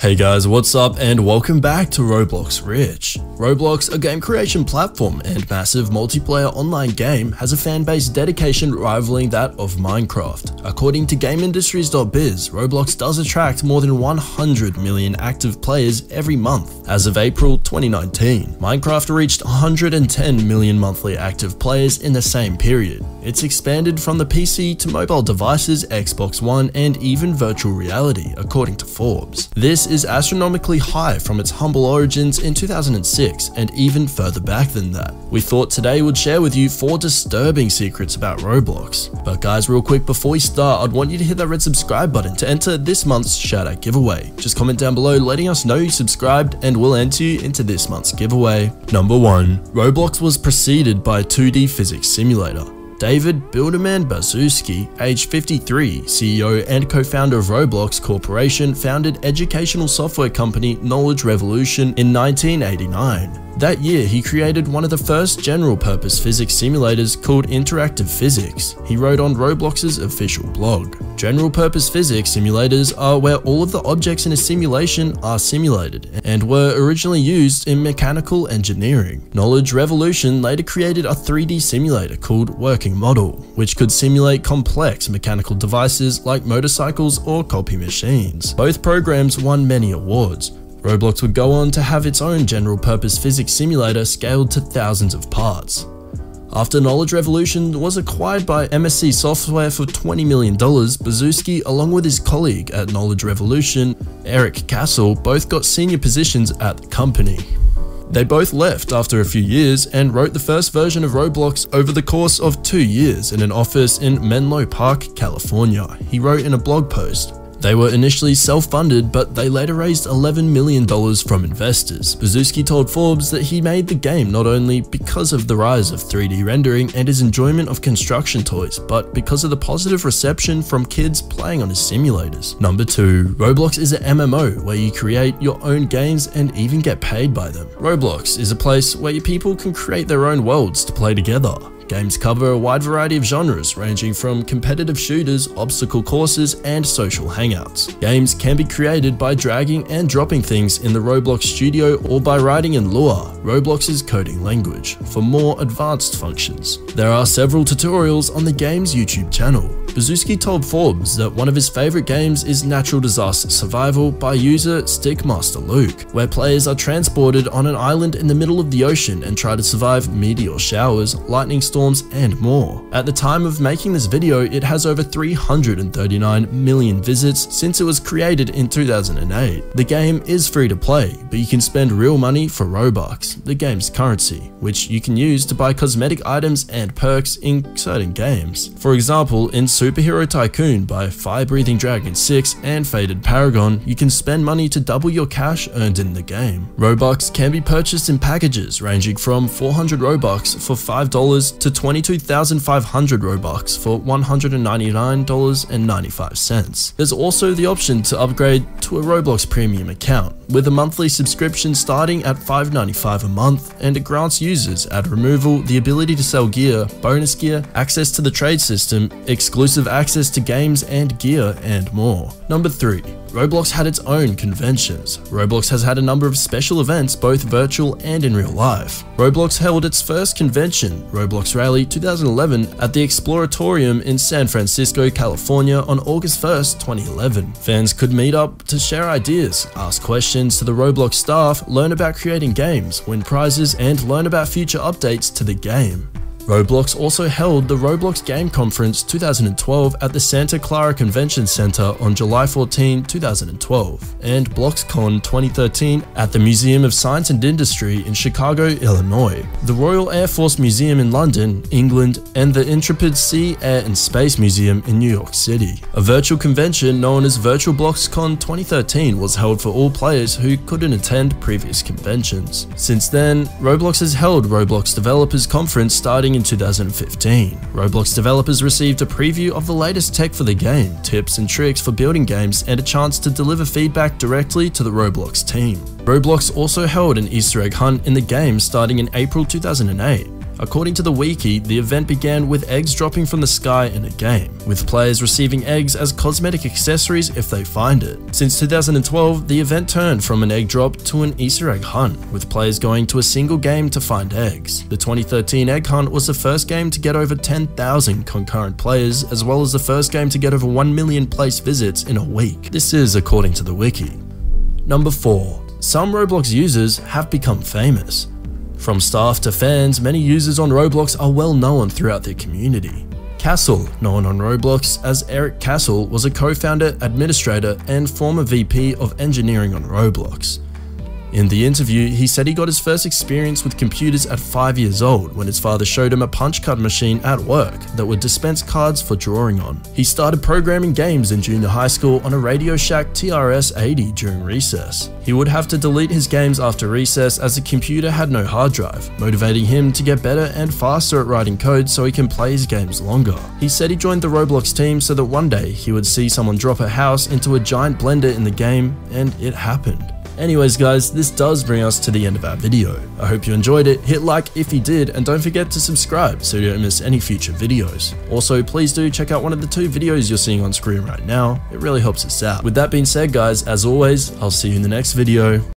Hey guys, what's up and welcome back to Roblox Rich. Roblox, a game creation platform and massive multiplayer online game, has a fanbase dedication rivaling that of Minecraft. According to GameIndustries.biz, Roblox does attract more than 100 million active players every month. As of April 2019, Minecraft reached 110 million monthly active players in the same period. It's expanded from the PC to mobile devices, Xbox One, and even virtual reality, according to Forbes. This is astronomically high from its humble origins in 2006 and even further back than that. We thought today would share with you four disturbing secrets about Roblox. But guys, real quick before we start, I'd want you to hit that red subscribe button to enter this month's shoutout giveaway. Just comment down below letting us know you subscribed and we'll enter you into this month's giveaway. Number 1. Roblox was preceded by a 2D physics simulator. David Builderman Baszucki, age 53, CEO and co-founder of Roblox Corporation, founded educational software company Knowledge Revolution in 1989. That year, he created one of the first general-purpose physics simulators called Interactive Physics. He wrote on Roblox's official blog. General-purpose physics simulators are where all of the objects in a simulation are simulated, and were originally used in mechanical engineering. Knowledge Revolution later created a 3D simulator called Working Model, which could simulate complex mechanical devices like motorcycles or copy machines. Both programs won many awards, Roblox would go on to have its own general purpose physics simulator scaled to thousands of parts. After Knowledge Revolution was acquired by MSC Software for $20 million, Baszucki, along with his colleague at Knowledge Revolution, Erik Cassel, both got senior positions at the company. They both left after a few years and wrote the first version of Roblox over the course of two years in an office in Menlo Park, California. He wrote in a blog post, they were initially self-funded, but they later raised $11 million from investors. Baszucki told Forbes that he made the game not only because of the rise of 3D rendering and his enjoyment of construction toys, but because of the positive reception from kids playing on his simulators. Number 2. Roblox is an MMO where you create your own games and even get paid by them. Roblox is a place where people can create their own worlds to play together. Games cover a wide variety of genres, ranging from competitive shooters, obstacle courses, and social hangouts. Games can be created by dragging and dropping things in the Roblox studio or by writing in Lua, Roblox's coding language, for more advanced functions. There are several tutorials on the game's YouTube channel. Baszucki told Forbes that one of his favorite games is Natural Disaster Survival by user Stickmaster Luke, where players are transported on an island in the middle of the ocean and try to survive meteor showers, lightning storms, and more. At the time of making this video, it has over 339 million visits since it was created in 2008. The game is free to play, but you can spend real money for Robux, the game's currency, which you can use to buy cosmetic items and perks in certain games. For example, in Superhero Tycoon by Fire Breathing Dragon 6 and Faded Paragon, you can spend money to double your cash earned in the game. Robux can be purchased in packages ranging from 400 Robux for $5 to to 22,500 Robux for $199.95. There's also the option to upgrade to a Roblox Premium account, with a monthly subscription starting at $5.95 a month, and it grants users at removal the ability to sell gear, bonus gear, access to the trade system, exclusive access to games and gear, and more. Number 3. Roblox had its own conventions. Roblox has had a number of special events, both virtual and in real life. Roblox held its first convention, Roblox Rally 2011, at the Exploratorium in San Francisco, California on August 1st, 2011. Fans could meet up to share ideas, ask questions to the Roblox staff, learn about creating games, win prizes, and learn about future updates to the game. Roblox also held the Roblox Game Conference 2012 at the Santa Clara Convention Center on July 14, 2012, and BloxCon 2013 at the Museum of Science and Industry in Chicago, Illinois, the Royal Air Force Museum in London, England, and the Intrepid Sea, Air and Space Museum in New York City. A virtual convention known as Virtual BloxCon 2013 was held for all players who couldn't attend previous conventions. Since then, Roblox has held Roblox Developers Conference starting in 2015. Roblox developers received a preview of the latest tech for the game, tips and tricks for building games, and a chance to deliver feedback directly to the Roblox team. Roblox also held an Easter egg hunt in the game starting in April 2008. According to the wiki, the event began with eggs dropping from the sky in a game, with players receiving eggs as cosmetic accessories if they find it. Since 2012, the event turned from an egg drop to an Easter egg hunt, with players going to a single game to find eggs. The 2013 egg hunt was the first game to get over 10,000 concurrent players, as well as the first game to get over 1 million place visits in a week. This is according to the wiki. Number 4. Some Roblox users have become famous. From staff to fans, many users on Roblox are well known throughout their community. Cassel, known on Roblox as Erik Cassel, was a co-founder, administrator, and former VP of engineering on Roblox. In the interview, he said he got his first experience with computers at 5 years old when his father showed him a punch card machine at work that would dispense cards for drawing on. He started programming games in junior high school on a Radio Shack TRS-80 during recess. He would have to delete his games after recess as the computer had no hard drive, motivating him to get better and faster at writing code so he can play his games longer. He said he joined the Roblox team so that one day he would see someone drop a house into a giant blender in the game, and it happened. Anyways guys, this does bring us to the end of our video. I hope you enjoyed it, hit like if you did, and don't forget to subscribe so you don't miss any future videos. Also, please do check out one of the two videos you're seeing on screen right now, it really helps us out. With that being said guys, as always, I'll see you in the next video.